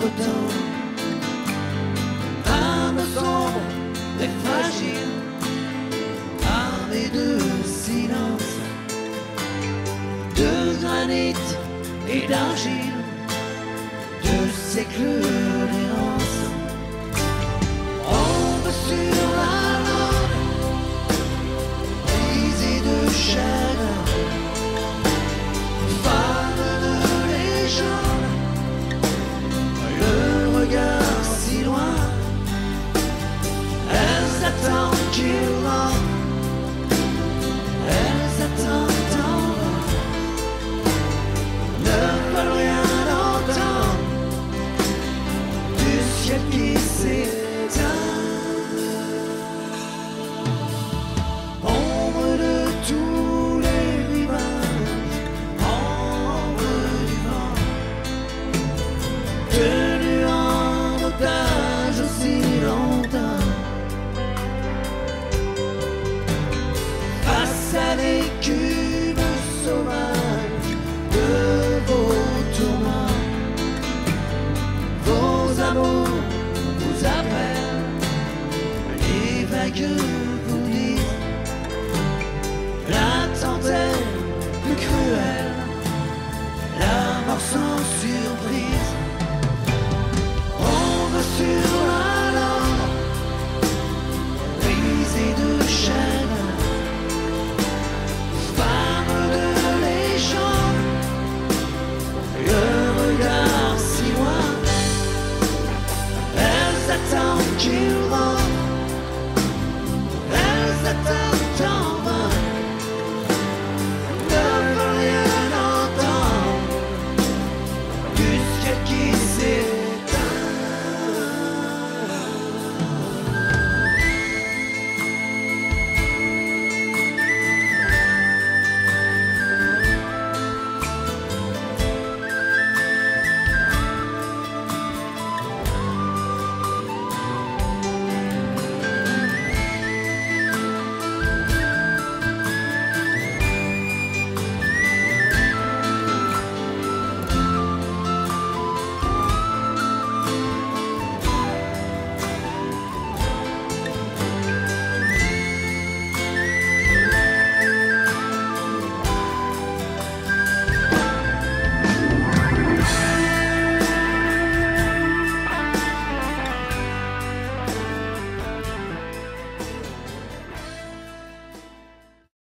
contretemps. Âme sombre et fragile, armée de silence, de granit et d'argile, de siècles. see.